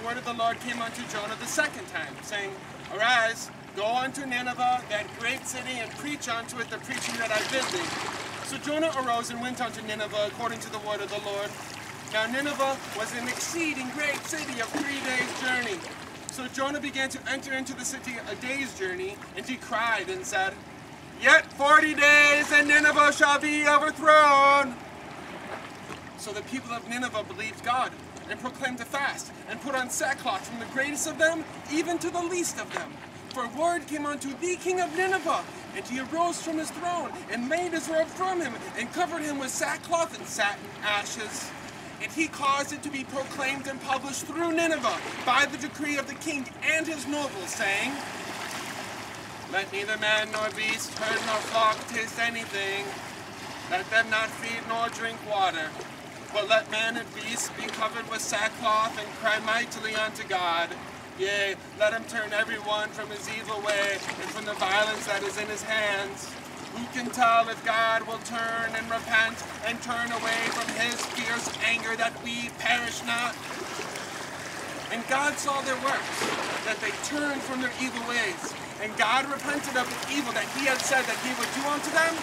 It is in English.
word of the Lord came unto Jonah the second time, saying, Arise, go unto Nineveh, that great city, and preach unto it the preaching that I bid thee. So Jonah arose and went unto Nineveh according to the word of the Lord. Now Nineveh was an exceeding great city of three days' journey. So Jonah began to enter into the city a day's journey, and he cried and said, Yet forty days, and Nineveh shall be overthrown. So the people of Nineveh believed God, and proclaimed a fast, and put on sackcloth from the greatest of them even to the least of them. For word came unto the king of Nineveh, and he arose from his throne, and made his robe from him, and covered him with sackcloth and sat in ashes. And he caused it to be proclaimed and published through Nineveh by the decree of the king and his nobles, saying, Let neither man nor beast, herd nor flock taste anything. Let them not feed nor drink water. But let man and beast be covered with sackcloth and cry mightily unto God. Yea, let him turn every one from his evil way and from the violence that is in his hands. Who can tell if God will turn and repent and turn away from his fierce anger that we perish not? And God saw their works, that they turned from their evil ways. And God repented of the evil that he had said that he would do unto them,